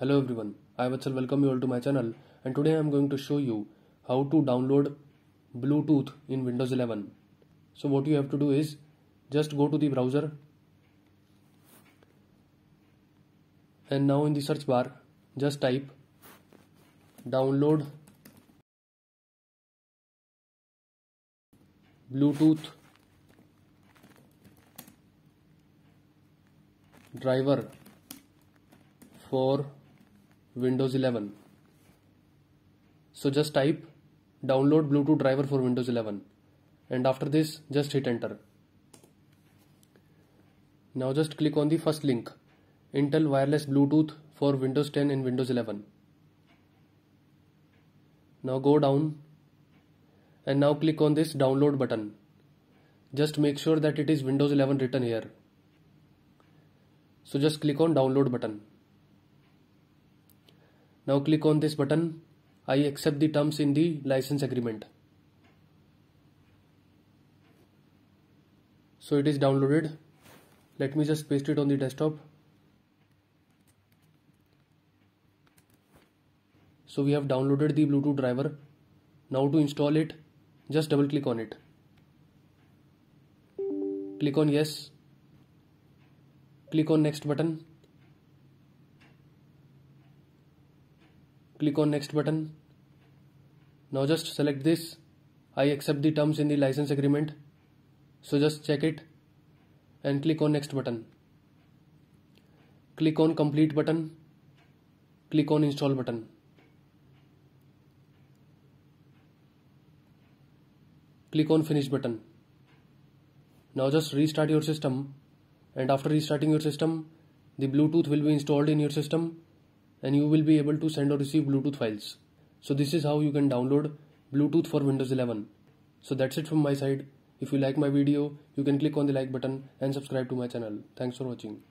Hello everyone, I Vatsal welcome you all to my channel. And today I am going to show you how to download Bluetooth in Windows 11. So what you have to do is just go to the browser. And now in the search bar just type download Bluetooth driver for Windows 11. So just type download Bluetooth driver for Windows 11 and after this just hit enter. Now just click on the first link Intel wireless Bluetooth for Windows 10 and Windows 11. Now go down and now click on this download button. Just make sure that it is Windows 11 written here. So just click on download button. Now click on this button. I accept the terms in the license agreement. So it is downloaded. Let me just paste it on the desktop. So we have downloaded the Bluetooth driver. Now to install it, just double click on it. Click on yes. Click on next button click on next button. Now just select this. I accept the terms in the license agreement. So just check it and click on next button. Click on complete button. Click on install button. Click on finish button. Now just restart your system. And after restarting your system the Bluetooth will be installed in your system and you will be able to send or receive Bluetooth files. So this is how you can download Bluetooth for Windows 11. So that's it from my side. If you like my video, you can click on the like button and subscribe to my channel. Thanks for watching.